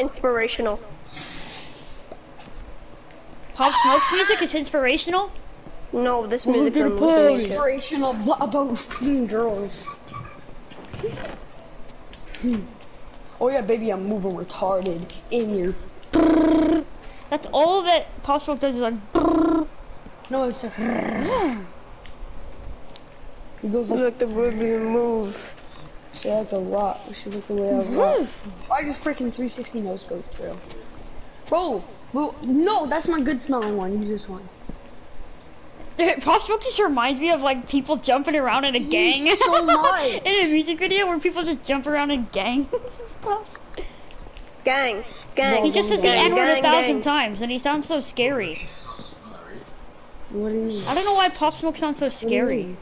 inspirational. Pop Smoke's music is inspirational. No, this music gonna I'm play. listening to. Inspirational about fucking girls. oh yeah, baby, I'm moving retarded in your. That's all that Pop Smoke does is like. No, it's. A... he goes like, Look the baby move. Yeah, like the rock. She looked the way I mm-hmm. rock. I just freaking 360 no scope, bro. Bro, bro, no, that's my good smelling one. Use this one. Pop Smoke just reminds me of like people jumping around in a gang. so much. in a music video where people just jump around in gangs. Gangs, gangs. he just says the gang, N word a thousand gang. times and he sounds so scary. What do you mean? I don't know why Pop Smoke sounds so scary.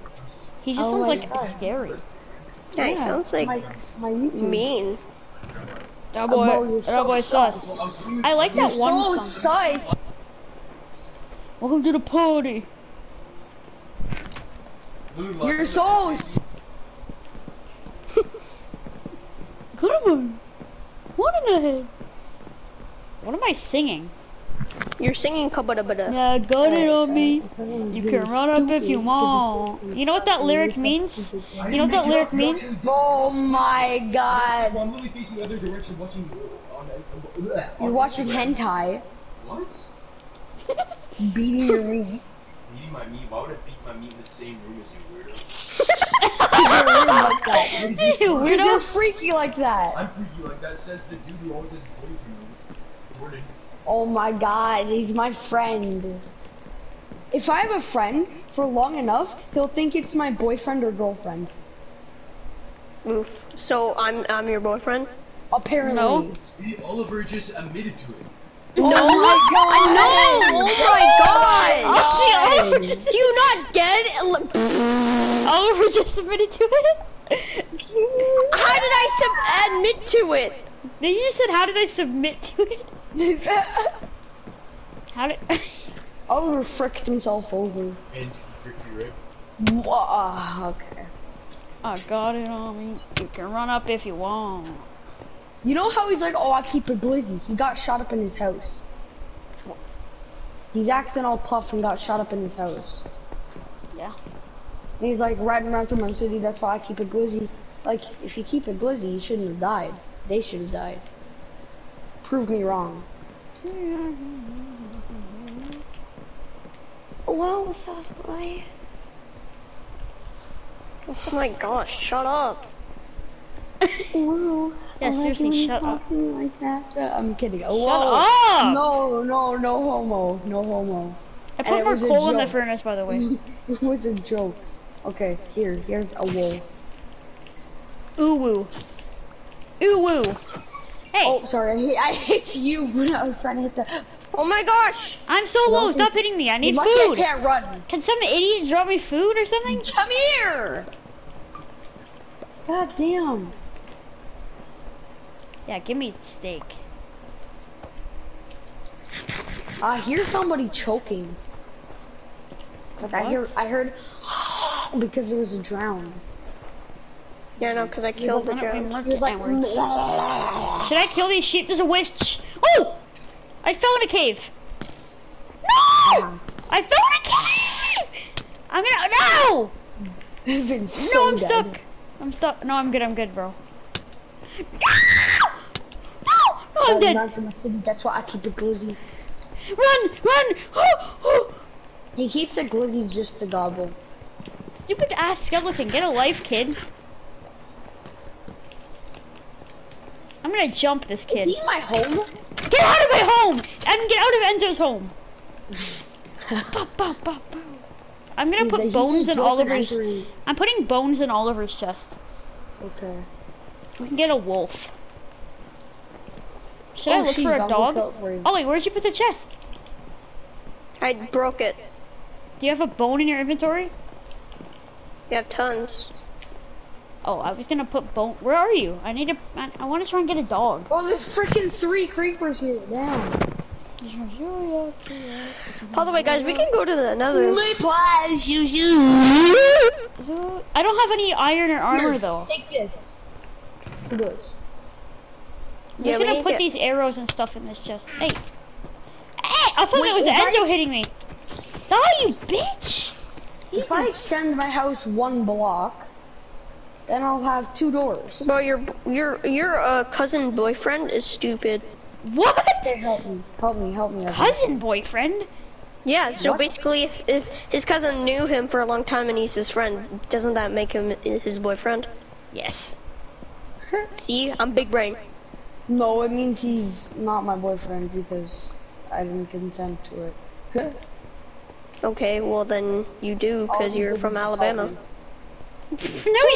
He just Oh sounds like God. scary. Yeah, he sounds like my, my mean. That bro, boy, you're that so boy sus. sus. I like that You're one so song. sus. Welcome to the party. You're so s- Come on. What in the head? What am I singing? You're singing kabada bada. Yeah, got it on me. Because You can run up if you want. You know what that lyric means? You know what that lyric means? Oh my god. I'm literally facing the other direction watching. You're watching hentai, What? beating your meat. Eating my meat? Why would I beat my meat in the same room as you, weirdo? You're weird like that. You Because you're weirdo. freaky like that. I'm freaky like that. Says the dude who always has his boyfriend. Jordan. Oh my god, he's my friend. If I have a friend for long enough, he'll think it's my boyfriend or girlfriend. Oof. So I'm I'm your boyfriend. Apparently. No. See, Oliver just admitted to it. Oh my god! No! Oh my god! Oh, Oliver just, Do you not get it? Oliver just admitted to it. How did I sub- admit to it? Then you just said, "How did I submit to it?" How did? Oliver fricked himself over. And you freaked you, right? Wha- okay. I got it on me. You can run up if you want. You know how he's like, oh, I keep a glizzy. He got shot up in his house. He's acting all tough and got shot up in his house. Yeah. And he's like riding around through my city. That's why I keep a glizzy. Like, if you keep a glizzy, you shouldn't have died. They should have died. Prove me wrong. Well, sauce boy. Oh my gosh! Shut up. Whoa. Yeah, seriously, shut up. Like that. Uh, I'm kidding. Shut Whoa. up! No, no, no homo. No homo. I put it more coal in the furnace, by the way. it was a joke. Okay, here, here's a wolf. Ooh woo. Ooh woo. Hey, Oh, sorry, I hit, I hit you when I was trying to hit the. Oh my gosh! I'm so low. Lucky- Stop hitting me. I need Lucky I can't run. Can some idiot drop me food or something? Come here. God damn. Yeah, give me steak. I hear somebody choking. Like I hear, I heard, because there was a drown. Yeah, no, because I killed the I don't drown. remember He was like, Should I kill these sheep? There's a witch. Oh! I fell in a cave. No! I fell in a cave! I'm gonna. No! I've been so No, I'm dead. stuck. I'm stuck. No, I'm good. I'm good, bro. No! No! No, I'm Going dead. back to my city. That's why I keep a glizzy. Run! Run! Oh, oh! He keeps the glizzy just to gobble. Stupid ass skeleton. Get a life, kid. Gonna jump this Is kid. he in my home? Get out of my home! And get out of Enzo's home. Ba, ba, ba, ba. I'm gonna He's put like, bones in Oliver's. entry. I'm putting bones in Oliver's chest. Okay. We can get a wolf. Should Oh, I look sheep, for a I'll dog? look out for you. Oh wait, where'd you put the chest? I broke it. Do you have a bone in your inventory? You have tons. Oh, I was gonna put bone. Where are you? I need to. I, I want to try and get a dog. Oh, there's freaking three creepers here. Damn. By the way, guys, we can go to the another. My prize, you shoot. I don't have any iron or armor Here, though. Take this. Who does? I'm Yeah, just gonna need to put these arrows and stuff in this chest. Hey. Hey, I thought Wait, that was if I Enzo hitting me. Die, you bitch! If I extend my house one block, then I'll have two doors. Bro, your your your uh, cousin boyfriend is stupid. What? Okay, help me, help me, help me. Evan. Cousin boyfriend? Yeah, so What? basically, if, if his cousin knew him for a long time and he's his friend, doesn't that make him his boyfriend? Yes. See, I'm big brain. No, it means he's not my boyfriend because I didn't consent to it. Okay, well then you do because you're from Alabama. me. No,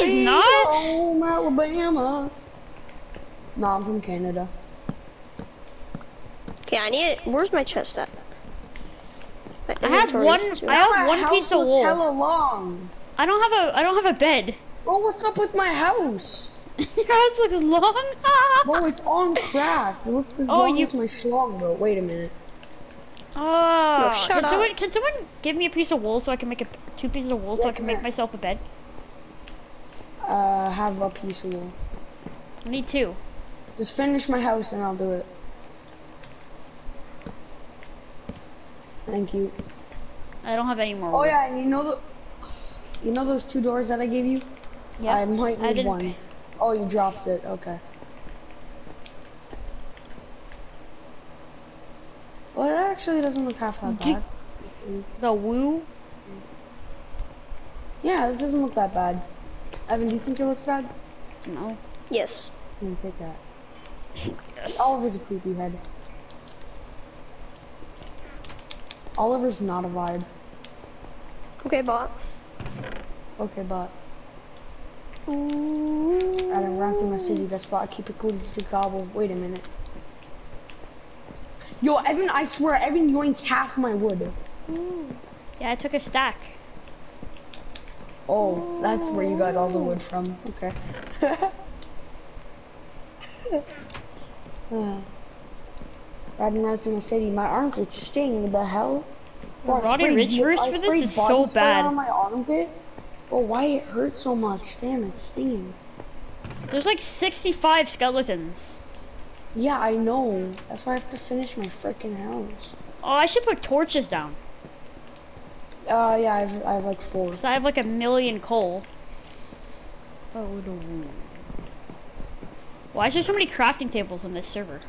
he's not. Oh, Home, Alabama. No, I'm from Canada. Okay, I need it. Where's my chest at? My I have inventory one. is too- I have My one piece of wool. hella long. I don't have a. I don't have a bed. Bro, what's up with my house? Your house looks long. Bro, it's on crack. It looks as Oh, long you- as my schlong, bro. Wait a minute. Oh, shut can up. someone can someone give me a piece of wool so I can make a two pieces of wool so I can make here. myself a bed? Uh, have a piece of wool. I need two. Just finish my house and I'll do it. Thank you. I don't have any more. Oh yeah, and you know the, you know those two doors that I gave you? Yeah. I might I need didn't one. Oh, you dropped it. Okay. Well, it actually doesn't look half that bad. The woo. Yeah, it doesn't look that bad. Evan, do you think it looks bad? No. Yes. Here, take that. Yes. Oliver's a creepy head. Oliver's not a vibe. Okay, bot. Okay, bot. but I done ran through my city. That's why I keep it glued to the gobble. Wait a minute. Yo, Evan, I swear, Evan yoinked half my wood. Ooh. Yeah, I took a stack. Oh, that's where you got all the wood from. Okay. Uh, Riding around through my city, my armpits sting. The hell? Bro, I Roddy sprayed Rich de- verse I for this is so bad. on my armpit. Bro, why it hurt so much? Damn, it's stinging. There's like 65 skeletons. Yeah, I know. That's why I have to finish my freaking house. Oh, I should put torches down. Uh, yeah, I have, I have like four. Cause I have like a million coal. Oh no. Why is there so many crafting tables on this server?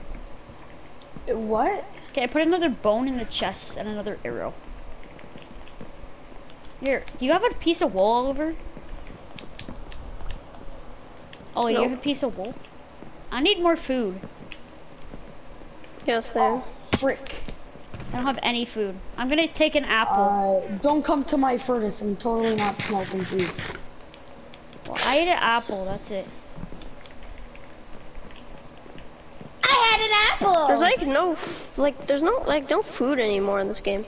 Uh, What? Okay, I put another bone in the chest and another arrow. Here, do you have a piece of wool, Oliver? Oh, you have a piece of wool? I need more food. Yes, there. Oh, frick. I don't have any food. I'm gonna take an apple. Uh, don't come to my furnace. I'm totally not smelting food. well, I ate an apple, that's it. I had an apple. There's like no, like there's no like no food anymore in this game.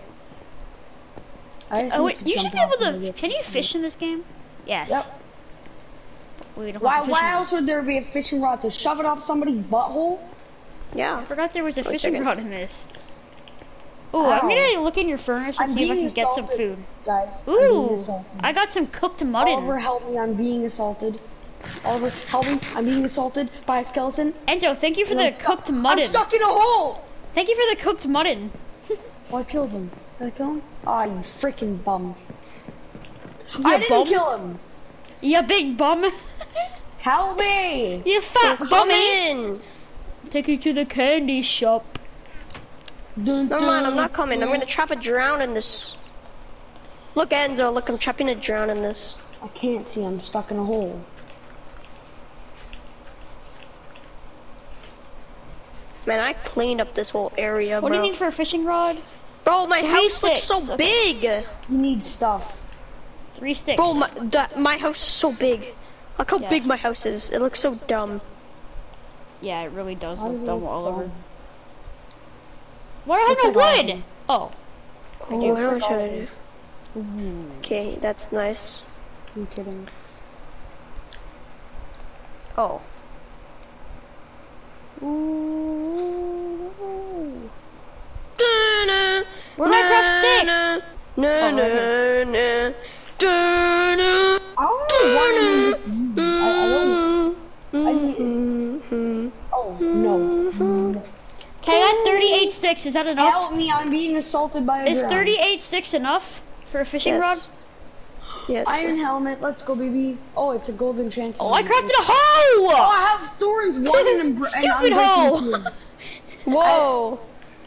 I just Oh wait, you should be able to. Can you fish in this game? Yes. Yep. We don't Why, have a fishing why else would there be a fishing rod to shove it up somebody's butthole? Yeah. I forgot there was a Wait fishing second. rod in this. Oh, I'm gonna look in your furnace and I'm see if I can get some food. Guys, Ooh. I got some cooked mutton. Oliver, help me. I'm being assaulted. Oliver, help me. I'm being assaulted by a skeleton. Enzo, thank you for and the cooked mutton. I'm stuck in a hole! Thank you for the cooked mutton. Oh, I killed him. Did I kill him? Ah, you freaking bum. You I didn't bum. kill him. You big bum. Help me! you fat bummy. in. Take you to the candy shop. Dun, Never mind, I'm not coming. I'm gonna trap a drown in this. Look, Enzo, look, I'm trapping a drown in this. I can't see. I'm stuck in a hole. Man, I cleaned up this whole area, What bro. do you need for a fishing rod? Bro, my Three house looks so okay. big. You need stuff. Three sticks. Bro, my, that, my house is so big. Look how Yeah. big my house is. It looks so dumb. yeah, it really does How look dumb all over. dumb? Why I Looks have wood? Oh, Oh, what I like trying to do? Mm-hmm. Okay, that's nice. You kidding? oh. Ooh. Where do I craft sticks? No, no, no. Sticks. Is that enough? Help me! I'm being assaulted by a Is drow. 38 sticks enough for a fishing Yes. rod? Yes. Iron helmet. Let's go, baby. Oh, it's a golden chance. Oh, I crafted a hoe! Oh! I have thorns one and, I'm br- and I'm Stupid hoe! breaking two. Whoa.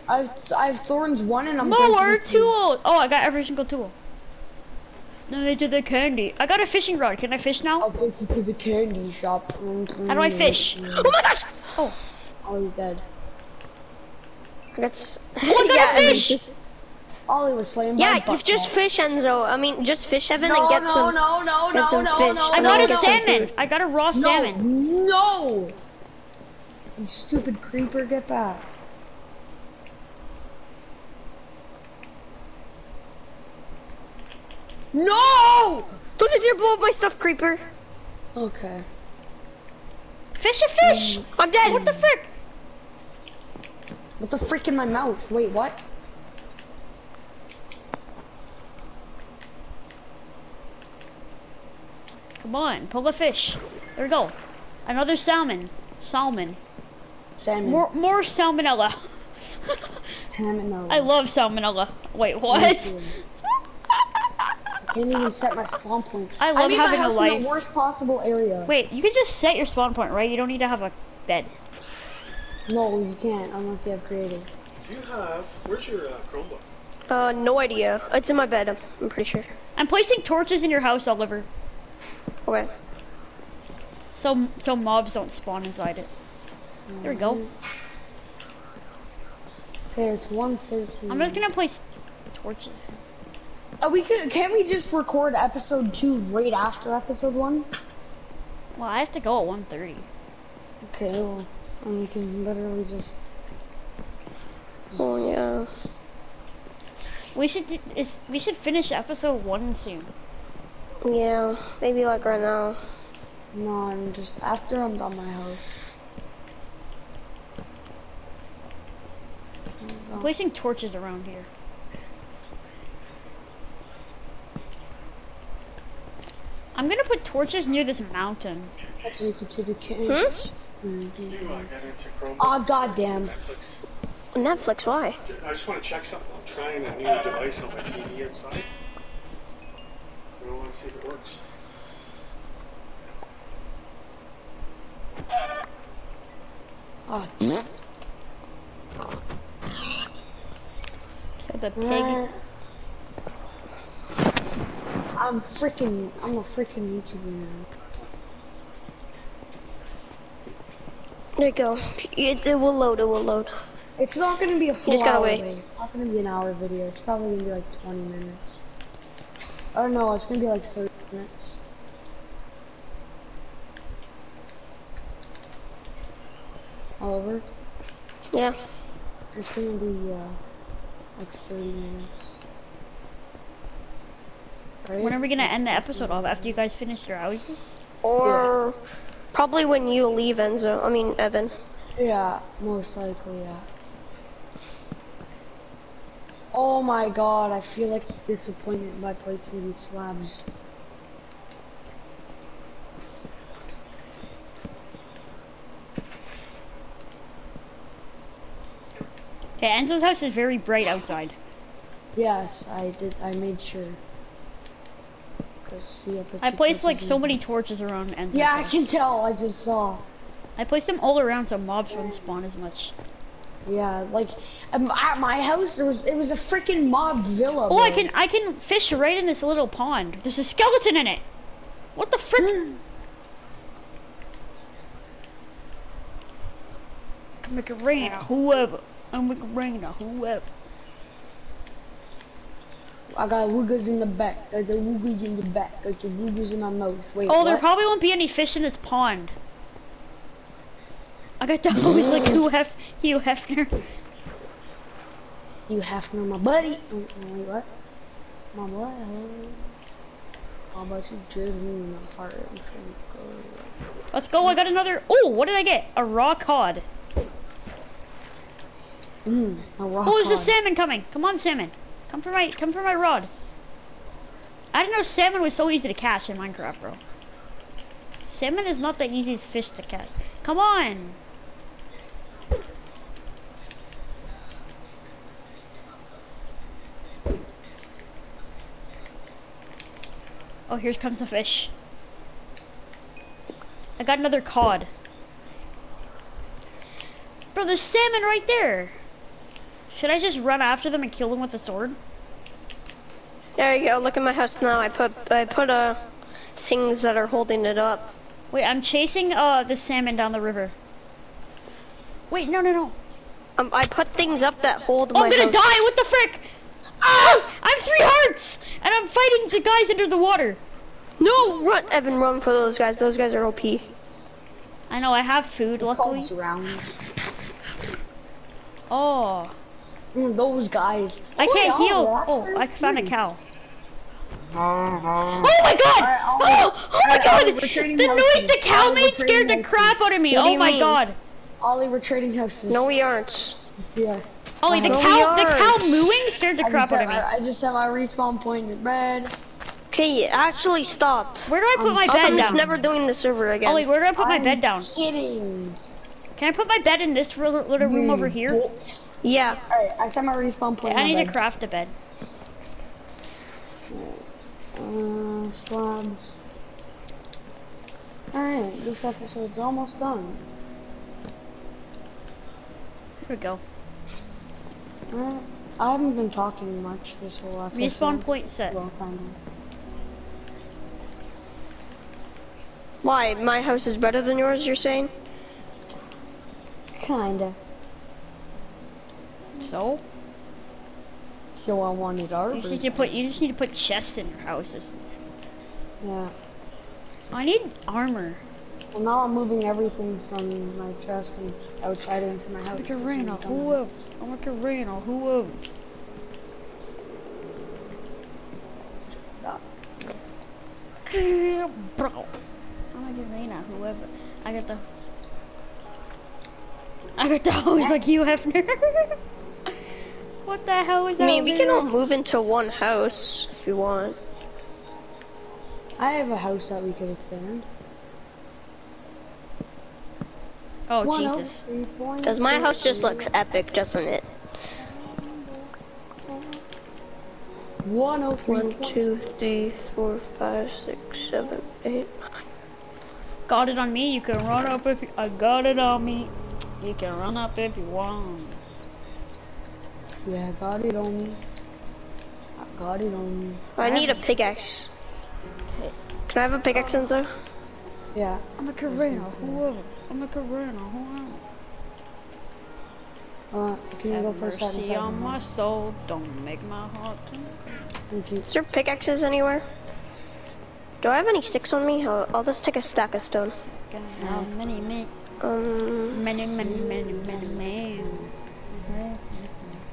I have I have thorns one and I'm Mower breaking two. tool. Oh, I got every single tool. Then they did the candy. I got a fishing rod. Can I fish now? I'll take you to the candy shop. How do I fish? Oh my gosh. Oh, Oh, he's dead. That's. oh got yeah, a I mean, fish. just- Ollie was slain by yeah, a you buck just fish Enzo. I mean, just fish heaven No, and get no, some. no, no, get no, some no, fish. no, I got a salmon. I got a raw No, salmon. no! You stupid creeper, get back. No! Don't you dare blow up my stuff, creeper. Okay. Fish a fish. Mm. I'm dead. What the frick? What the frick in my mouth? Wait, what? Come on, pull a fish. There we go. Another salmon. Salmon. Salmon. More more salmonella. Salmon, no. I love salmonella. Wait, what? I can't even set my spawn point. I love made having my a house life. in the worst possible area. Wait, you can just set your spawn point, right? You don't need to have a bed. No, you can't unless you have creative. Do you have, where's your uh, Chromebook? Uh, no idea. It's in my bed. I'm, I'm pretty sure. I'm placing torches in your house, Oliver, Okay. so so mobs don't spawn inside it. There we go. Okay, it's 113. I'm just gonna place torches. Uh, we could, can't we just record episode 2 right after episode 1? Well, I have to go at 1:30. Okay, well, and we can literally just... Oh yeah. We should do, is we should finish episode one soon. Yeah. Maybe like right now. No, I'm just, after I'm done my house. I'm placing torches around here. I'm gonna put torches near this mountain. I'll take you to the cage. You hmm? Get? Oh, goddamn. Netflix. Netflix. Why? I just want to check something. I'm trying a new device on my TV outside. I want to see if it works. Oh, So the pig. Uh, I'm freaking, I'm a freaking YouTuber now. There you go. It, it will load. It will load. It's not gonna be a full just gotta hour wait. video. It's not gonna be an hour video. It's probably gonna be like 20 minutes. Oh no, it's gonna be like 30 minutes. Oliver, Yeah. it's gonna be uh, like 30 minutes. Right? When are we gonna end the episode off? After you guys finish your houses? Or probably when you leave Enzo. I mean Evan. Yeah, most likely, yeah. Oh my god, I feel like disappointment by placing these slabs. Okay, Enzo's house is very bright outside. Yes, I did. I made sure. See, I, put I placed like so many torches around Enzo's Yeah, I can tell. I just saw. I placed them all around so mobs wouldn't spawn as much. Yeah, like um, at my house, there was it was a freaking mob villa. Oh, I can I can fish right in this little pond. There's a skeleton in it. What the frick? Can make it rain whoever. I'll make it rain whoever. I got woogers in the back. Got the woogers in the back. Got the woogers in my mouth. Wait, Oh, there probably won't be any fish in this pond. I got the hose like Hugh, Hef- Hugh Hefner. You have to know my buddy. Oh, wait, what? My what? How about you drizzle in the fire and go? Let's go. I got another. Oh, what did I get? A raw cod. Mmm, a rock Oh, there's a salmon coming. Come on, salmon. Come for my, come for my rod. I didn't know salmon was so easy to catch in Minecraft, bro. Salmon is not the easiest fish to catch. Come on. Oh, here comes the fish. I got another cod. Bro, there's salmon right there. Should I just run after them and kill them with a sword? There you go. Look at my house now. I put I put uh things that are holding it up. Wait, I'm chasing uh the salmon down the river. Wait, no, no, no. Um, I put things up that hold Oh, my I'm gonna house. die. What the frick? Ah! I'm three hearts, and I'm fighting the guys under the water. No, run, Evan, run for those guys. Those guys are OP. I know I have food, luckily. Called drown. Oh, Mm, those guys. I Oh, can't heal. Oh, I found a serious. cow. Oh my god! Alright, Oh, oh my Alright, god! Ollie, The noise the cow Ollie, made scared the trading crap out of me. Oh my mean? god! Ollie, we're trading houses. No, we aren't. Yeah. Ollie, the No, cow, the cow mooing scared the I crap out of me. my, I just set my respawn point in red. Okay, actually stop. Where do I put my Also, bed I'm just down? never doing the server again. Ollie, where do I put my I'm bed down? Kidding. Can I put my bed in this little, little room over here? What? Yeah. Alright, I set my respawn point. I need my to craft a bed. Uh, slabs. Alright, this episode's almost done. Here we go. Alright. I haven't been talking much this whole episode. Respawn point set. Well, kind Why? My house is better than yours, you're saying? Kinda. So So I wanted ours. you just need to put you just need to put chests in your houses. Yeah. Oh, I need armor. Well, now I'm moving everything from my chest and outside into my house. I'm a terrain, whoever. I'm a terrain, whoever. Bro. I'm a terrain, whoever. I got the. I got the hose like Hugh, Hefner. what the hell is that? I mean, we can all move into one house if you want. I have a house that we could expand. Oh One oh Jesus! three Because my house just three. looks epic, doesn't it? One oh three. One, point- two, three, four, five, six, seven, eight. Got it on me. You can run up if you, I got it on me. You can run up if you want. Yeah, I got it on me. I got it on me. I need a pickaxe. Can I have a pickaxe, Enzo? Yeah. I'm a Carino, whoever. I'm a Carino, whoever. Uh, can you go Have first? that mercy inside on my house? soul. Don't make my heart. Thank you. Is there pickaxes anywhere? Do I have any sticks on me? I'll, I'll just take a stack of stone. Gonna have many, many, Um, many, many, many, many, many.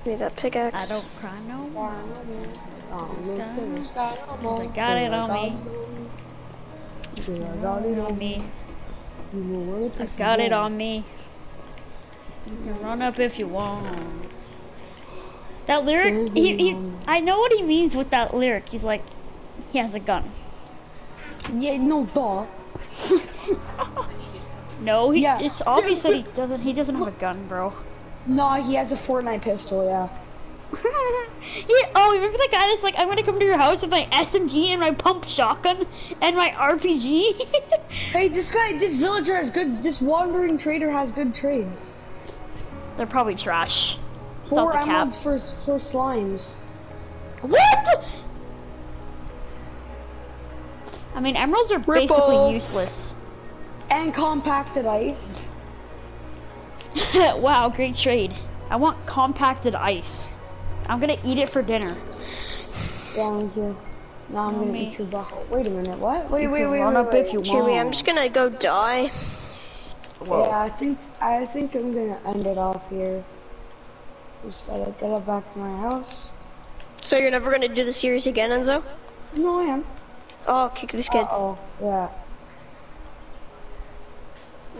Need that pickaxe. I don't cry no more. Oh, look to the sky, no more. I got it on me. I got it On on me. me. You know where to I got it on me. You can run up if you want. That lyric, he, he, I know what he means with that lyric. He's like, he has a gun. Yeah, no, duh. No, he, Yeah. it's obvious that he doesn't. He doesn't have a gun, bro. No, he has a Fortnite pistol, yeah. he, oh, remember the guy that's like, I'm gonna come to your house with my SMG and my pump shotgun and my RPG? Hey, this guy, this villager has good, this wandering trader has good trades. They're probably trash. Four Stop the cap. emeralds for, for slimes. What? I mean, emeralds are basically useless. And compacted ice. wow, great trade. I want compacted ice. I'm gonna eat it for dinner. Down here. Now I'm gonna me. eat your buckle. Wait a minute, what? Wait, You wait, can wait, run wait, up wait. if you Chewy, I'm just gonna go die. Yeah, I think I think I'm gonna end it off here. Just gotta get it back to my house. So you're never gonna do the series again, Enzo? No, I am. Oh, kick this kid. Uh oh, yeah.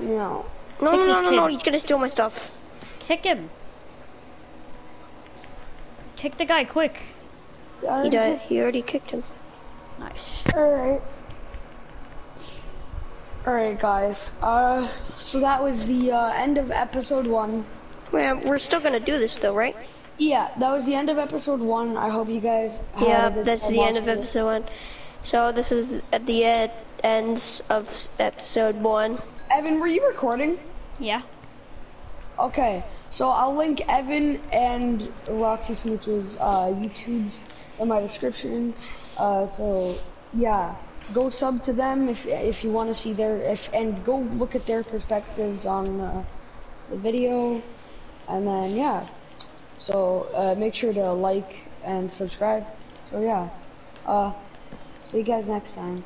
No. No, Kick no, this no, no, no, he's gonna steal my stuff. Kick him. Kick the guy quick. He died. He already kicked him. Nice. Alright. Alright, guys. Uh, so that was the uh, end of episode one. Well, we're still gonna do this though, right? Yeah, that was the end of episode one. I hope you guys. had Yeah, that's the end of watching this. episode one. So this is at the end, ends of episode one. Evan, were you recording? Yeah. Okay, so I'll link Evan and Roxy Smooch's uh, YouTubes in my description. Uh, so yeah, go sub to them if if you want to see their if and go look at their perspectives on uh, the video, and then yeah. So uh, make sure to like and subscribe. So yeah, uh, see you guys next time.